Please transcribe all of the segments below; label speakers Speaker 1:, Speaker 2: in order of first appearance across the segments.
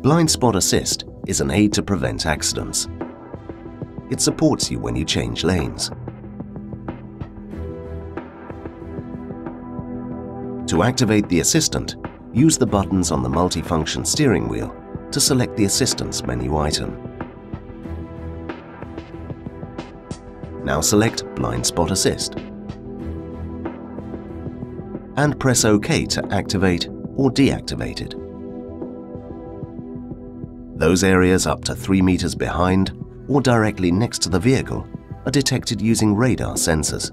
Speaker 1: Blind Spot Assist is an aid to prevent accidents. It supports you when you change lanes. To activate the assistant, use the buttons on the multifunction steering wheel to select the assistance menu item. Now select Blind Spot Assist and press OK to activate or deactivate it. Those areas up to 3 meters behind or directly next to the vehicle are detected using radar sensors.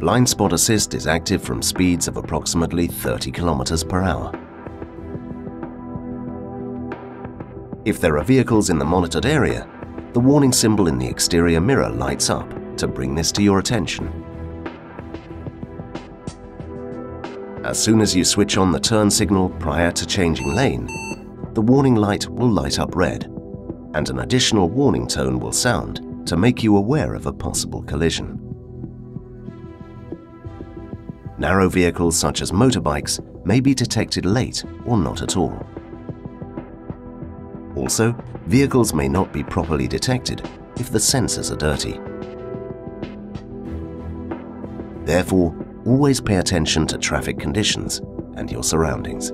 Speaker 1: Blind Spot Assist is active from speeds of approximately 30 kilometers per hour. If there are vehicles in the monitored area, the warning symbol in the exterior mirror lights up to bring this to your attention. As soon as you switch on the turn signal prior to changing lane, the warning light will light up red and an additional warning tone will sound to make you aware of a possible collision. Narrow vehicles such as motorbikes may be detected late or not at all. Also, vehicles may not be properly detected if the sensors are dirty. Therefore, always pay attention to traffic conditions and your surroundings.